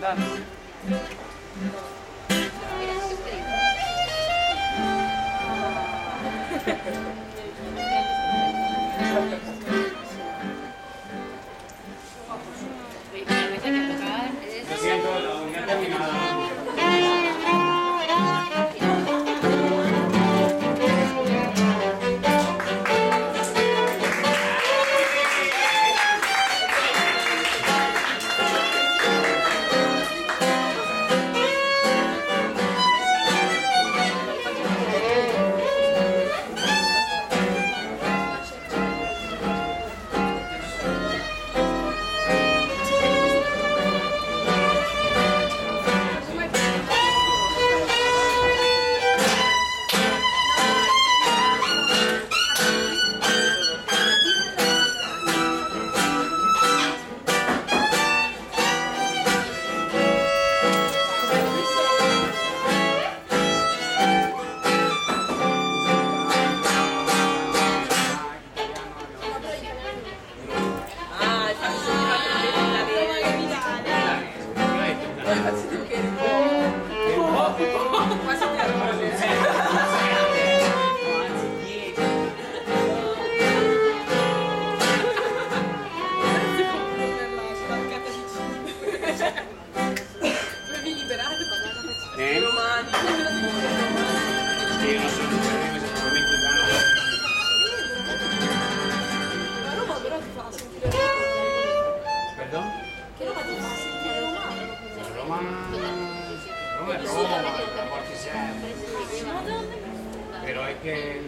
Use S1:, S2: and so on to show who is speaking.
S1: done, done. Vena
S2: Pero hay que